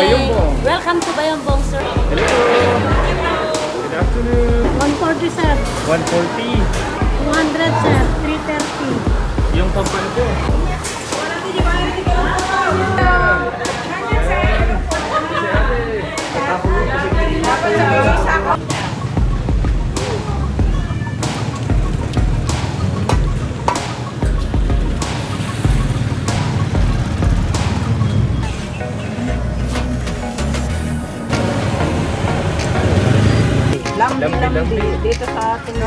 Bayombong. Welcome to Bayombong, sir. Hello. Good afternoon. 140 sir, 140. 200 sir, 330. Yung pampano ko. Lambi, Dito sa ating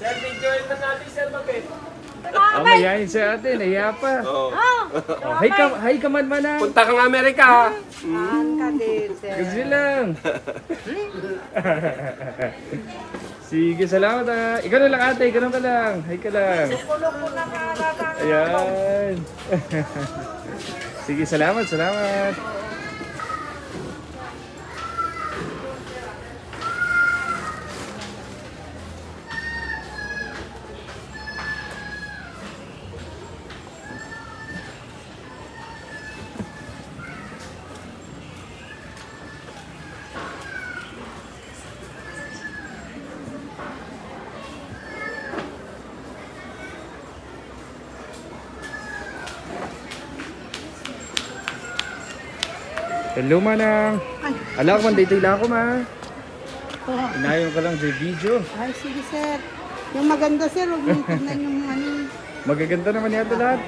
Sir, videoin na natin, sir, bakit? Oh, mayayin si ate. Nahiya pa. Oo. Oh, hi ka, hi ka man manan. Punta kang Amerika. Saan ka din, sir? Kasi lang. Sige, salamat ah. Ikaw na lang ate, ikaw na lang. Hi ka lang. Ayan. Sige, salamat, salamat. Hello manang. Ala ko man dito ila ko ma. Oh. Inayon ka lang sa video. Ay, sige, sir. Yung maganda, sir, huwag mo tignan yung ano. Magaganda naman yata lahat.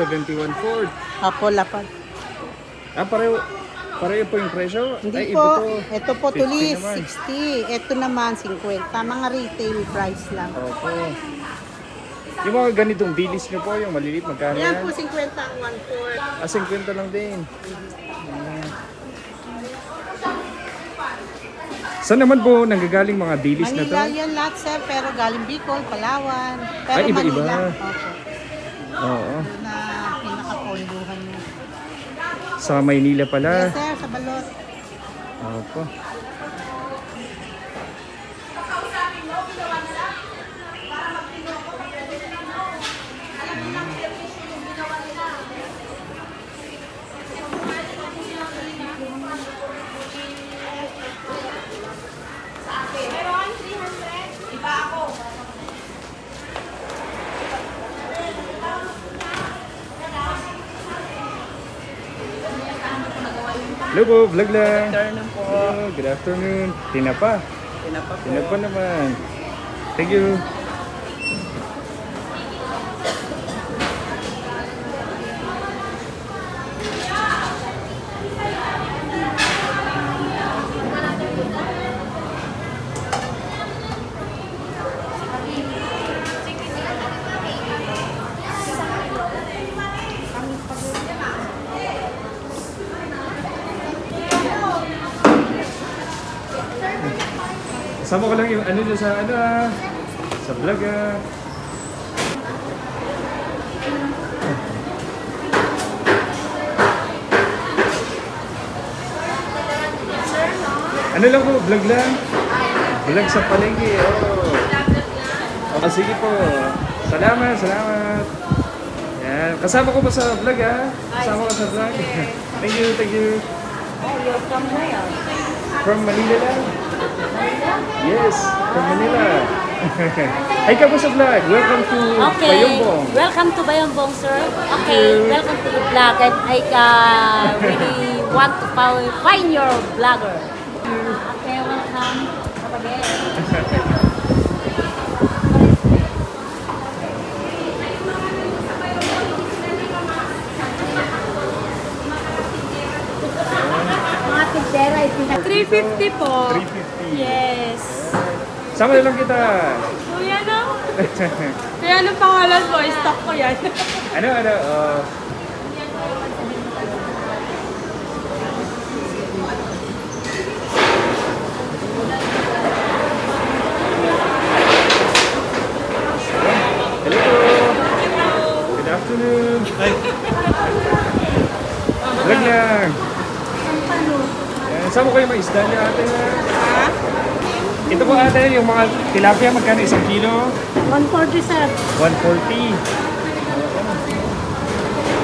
71 Ford. Apo, lapad. Ah, pareho. Pareho po yung presyo? Hindi Ay, po. iba to. Ito po 50 tulis, naman. 60. Ito naman, 50. Mga retail price lang. Opo. Yung mga ganitong dilis nyo po, yung maliliit, magkano Yan yan? po, 50 ang 1 Ah, 50 lang din. Saan naman po nanggagaling mga dilis na to? Manila yan lahat, sir, pero galing Bicol, Palawan. Pero Ay, iba-iba. Manila. Opo. Oo. Na pinakaponduhan niya. Sa Maynila pala. Yes, sir, sa balot. Opo. Hello po, vlog lang. Afternoon po. Hello, good afternoon. Tinapa. Tinapa po. Tinapa naman. Thank you. Kasama ko lang yung ano dyan sa ano ah. Sa vlog ah. Ano lang po, vlog lang. Vlog sa palengke. Oh. oh sige po. Salamat, salamat. Yan. Kasama ko ba sa vlog ha? Kasama ko sa vlog. thank you, thank you. Oh, you're from where? From Manila lang. Yes, from Manila. Hi ka po sa vlog. Welcome to Okay. Bayongbong. Welcome to Bayongbong, sir. Okay, welcome to the vlog. And I uh, really want to find your vlogger. Okay, welcome. Come again. Mga tindera, itinag... 350 po. 350. Yes. Sama na lang kita. Kuya no? Kaya anong pangalan mo? Stock ko yan. ano, ano, uh, Hello po. Good afternoon. Vlog lang. Yan, Saan mo kayo may isda niya ate na? Ito po ate, yung mga tilapia, magkano isang kilo? 140, sir. 140.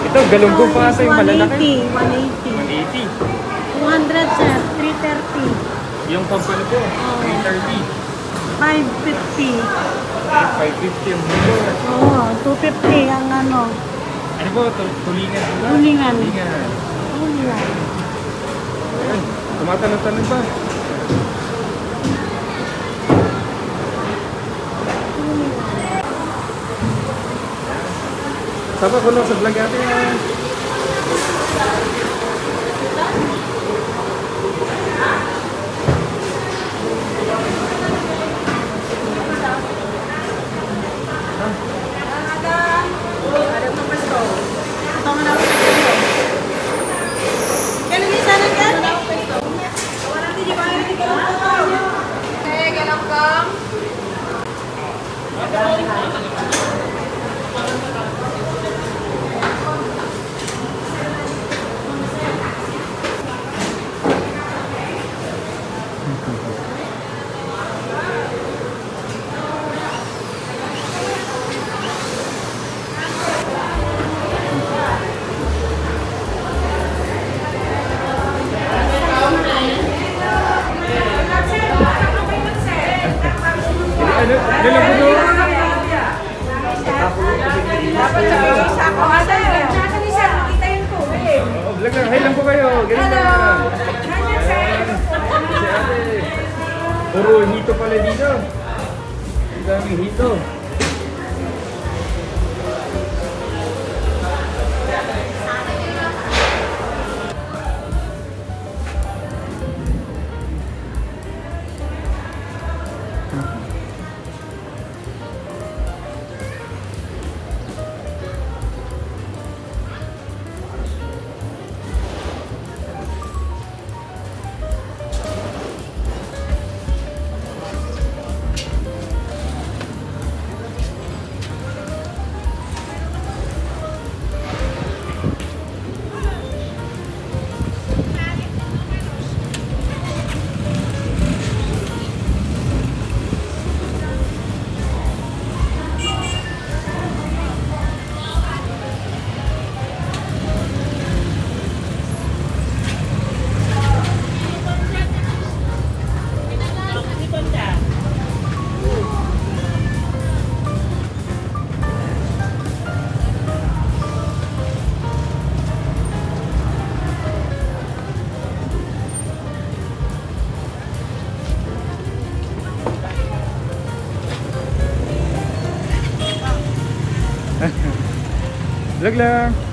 Ito, galunggong pa ata yung malalaki. 180, 180. 180. 200, sir. 330. Yung pampano po, 330. 550. 550 yung mulo. Oo, 250 ang ano. Ano po, tu- tulingan po ba? Tulingan. Tulingan. Tulingan. Tumatanong-tanong pa. Sama ko lang sa vlog natin. Ah. Ano, Puro hito pala dito. Ang daming hito. Glück, Glück.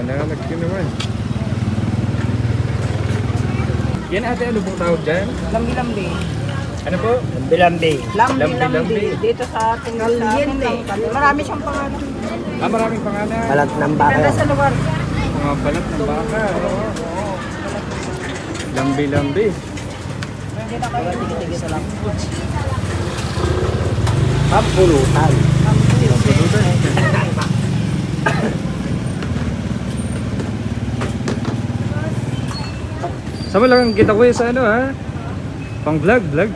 Panalag ka naman. Yan ate, ano pong tawag dyan? Lambi-lambi. Ano po? Lambi-lambi. Lambi-lambi. Dito sa ating Kalmiente. Marami siyang pangalan. Ah, maraming pangalan. Balat ng baka. Ganda sa lugar. Mga balat ng baka. Oo. Lambi-lambi. Hindi na kayo. Tigit-tigit lang. Kapulutan. Kapulutan. Sama lang kita ko sa ano ha? Pang vlog, vlog.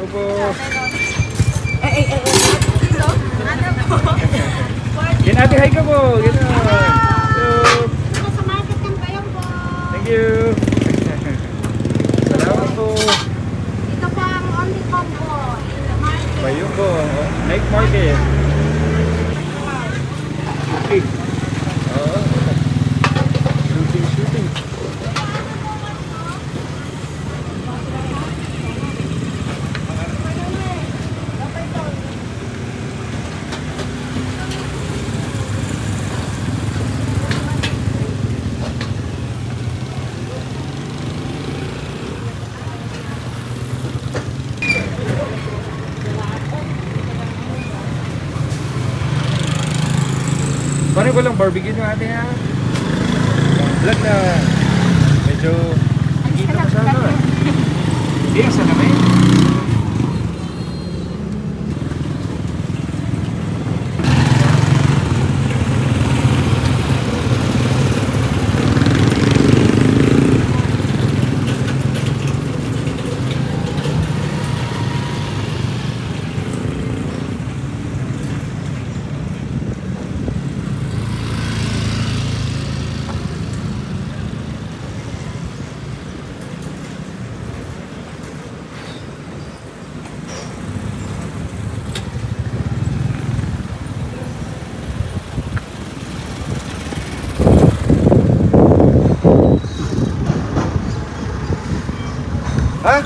Opo. Yan ate, hi ka po. Gano'n. So, thank you. Salamat po. Ito po ang only combo. Bayong po. Night market. Okay. Paano ko lang barbecue nyo ate ha? Vlog na medyo kita ko sa ano eh. Hindi, isa na may. Ha?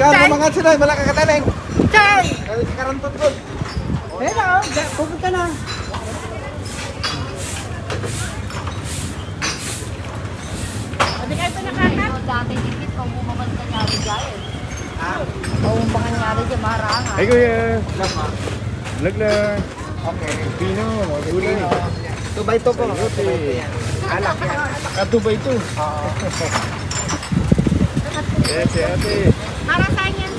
Chay! Ikaw mga sila, wala ka kataneng. Chay! Kaya si karantot ko. Eh na, pupunta na. Dati dikit kung bumabag ka nyari dyan. Kung baka nyari dyan, maharanga. Ay kuya. Vlog lang. Okay. Pino, mga gulay. Tubay to po. Alak yan. Ah, Dubai to. Yes, si ate. Para saan yan, sir?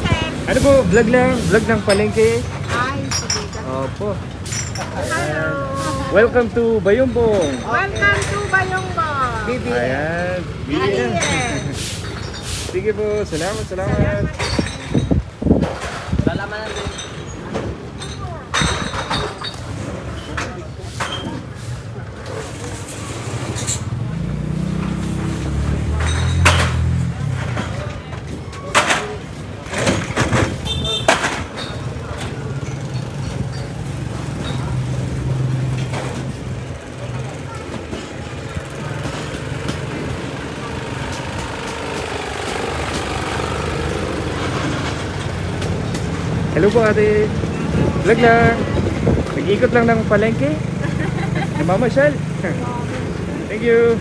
Ano po, vlog lang. Vlog ng palengke. Ay, sige. Opo. Hello. Welcome to Bayumbong. Welcome to Bayongbo. Ayan. BBM. Sige po, salamat, salamat. Lalaman din. Hello po ate. Vlog lang. Nag-ikot lang ng palengke. Namamasyal. Thank you.